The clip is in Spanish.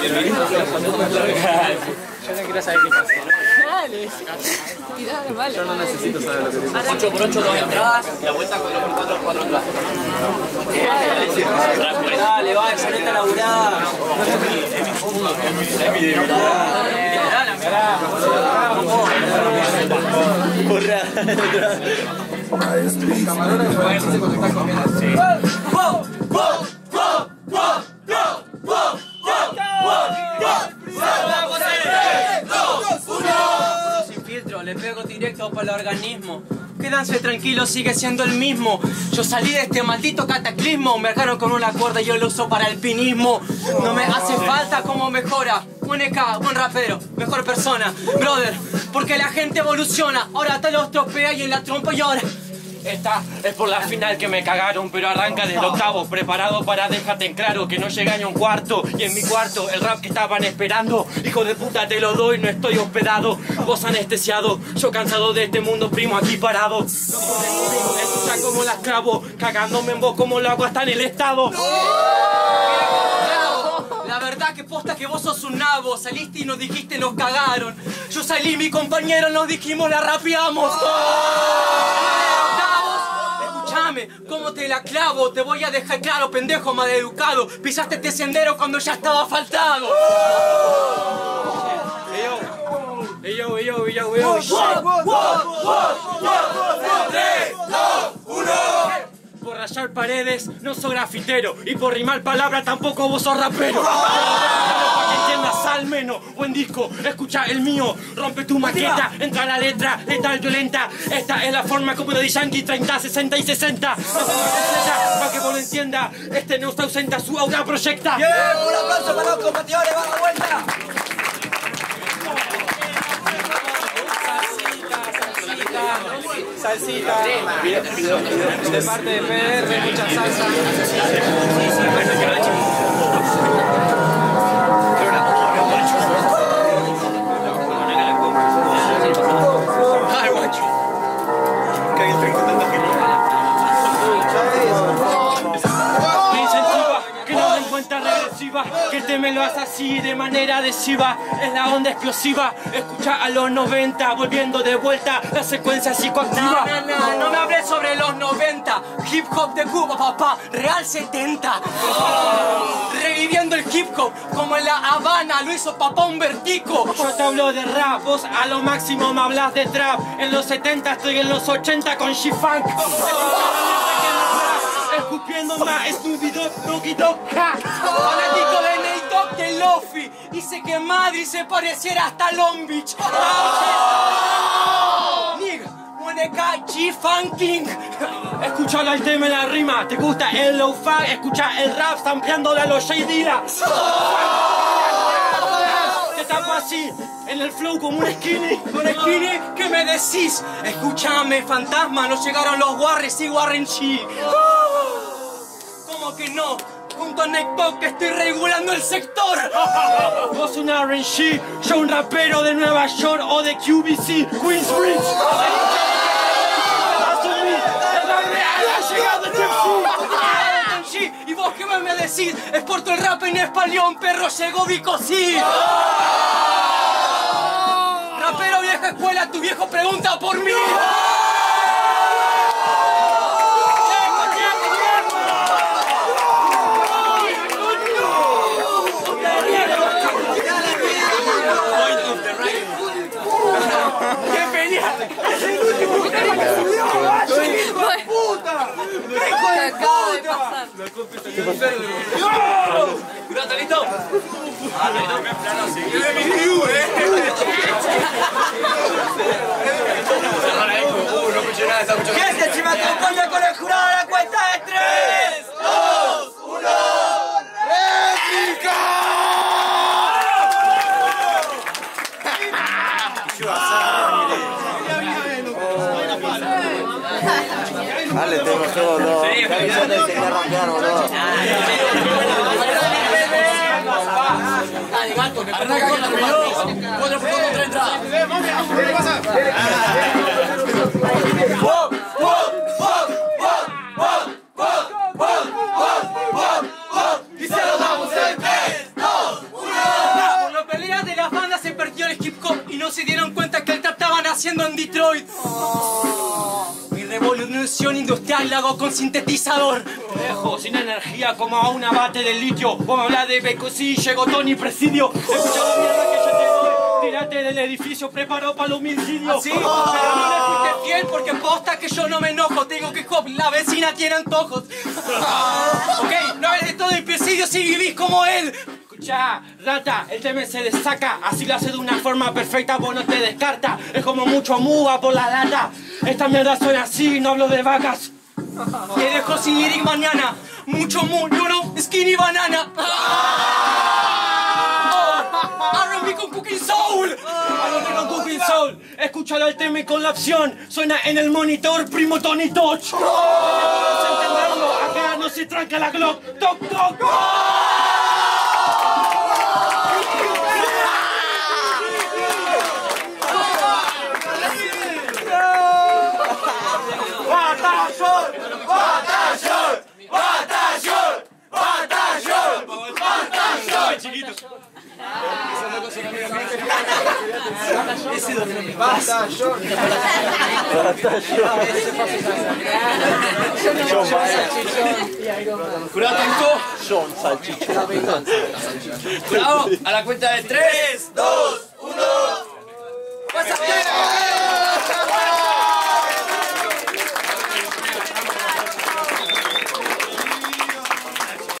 Yo no quiero saber qué. Yo no necesito saber lo que dice. 8 por 8, 2 entradas, la vuelta con 4 por 4, 4 entradas. Dale, va, excelente a laburar. Es mi le pego directo para el organismo. Quédanse tranquilos, sigue siendo el mismo. Yo salí de este maldito cataclismo. Me dejaron con una cuerda y yo lo uso para alpinismo. No me hace falta como mejora. Buen EK, buen rapero, mejor persona. Brother, porque la gente evoluciona. Ahora te los tropea y en la trompa llora. Esta es por la final que me cagaron, pero arranca desde octavo, preparado para déjate en claro que no llega ni a un cuarto. Y en mi cuarto, el rap que estaban esperando, hijo de puta te lo doy, no estoy hospedado. Vos anestesiado, yo cansado de este mundo, primo, aquí parado. Escucha como la esclavo, cagándome en vos como lo hago hasta en el estado. La verdad que posta que vos sos un nabo, saliste y nos dijiste nos cagaron. Yo salí, mi compañero, nos dijimos la rapeamos. ¿Cómo te la clavo? Te voy a dejar claro, pendejo maleducado. Pisaste este sendero cuando ya estaba faltado. Ey, yo, ey, yo, ey, yo, ey, yo, shit. Por rayar paredes no soy grafitero y por rimar palabras tampoco vos sos rapero. Al menos, buen disco, escucha el mío, rompe tu maqueta, entra la letra, letal violenta. Esta es la forma como de Yankee 30, 60 y 60. Para que vos lo entiendas, este no está ausenta, su aura proyecta. Bien, un aplauso para los competidores, va la vuelta. Salsita. De parte de PR, mucha salsa. Regresiva, que te me lo hagas así de manera adhesiva. Es la onda explosiva, escucha a los 90, volviendo de vuelta la secuencia psicoactiva. No, no, no, no me hables sobre los 90, hip hop de Cuba, papá, real 70. Reviviendo el hip hop, como en La Habana lo hizo papá un vertico. Yo te hablo de rap, vos a lo máximo me hablas de trap. En los 70 estoy en los 80 con G-Funk. Escupiendo más Dog, ja. Fanático de Nate Dogg de Lofi. Dice que Madrid se pareciera hasta Long Beach. Nigga, Mueneca G-Funking. Escucha el tema en la rima. ¿Te gusta el lo-fi? Escucha el rap sampleándole a los J Dilla. Te tapo así, en el flow como un skinny. ¿Un skinny? ¿Qué me decís? Escúchame, fantasma, no llegaron los Warriors y Warren G. ¿Cómo que no? Junto a Neckpop que estoy regulando el sector. Vos un RNG, yo un rapero de Nueva York o de QVC, Queensbridge. ¿Y vos qué me decís? Exporto el rap en español, perro, llegó Vico, sí. Rapero vieja escuela, tu viejo pregunta por mí. Cioè, gol, La competenza di ferro. Yo! Guarda lì dopo. Ah, lì dopo. più migliore. Allora ecco, uno che ce è stavo giocando. Dale, te a no se dieron cuenta que el trap estaban haciendo en Detroit tres, dos, uno. hago con sintetizador. Dejo sin energía como a un abate de litio. Vos me hablas de Becosí, llegó Tony Presidio. Escucha la mierda que yo te doy. Tírate del edificio, preparó para el homicidio. Sí, pero no me fuiste fiel porque posta que yo no me enojo. Tengo que hop, la vecina tiene antojos. ok, no eres de todo impresidio si vivís como él. Escucha, rata, el tema se desaca, así lo hace de una forma perfecta, vos no te descarta, es como mucho muga por la lata, esta mierda suena así, no hablo de vacas. Sin ir y mañana. Mucho mu, you know, skinny banana. R&B con Cooking Soul. Que no Cooking Soul, escúchalo el tema con la opción, suena en el monitor, primo Tony Touch. Acá no se tranca la Glock, toc toc. ¡Batallón! Jurado atento. John a la cuenta de tres. ¡Tres, dos, uno! ¡Pasajero!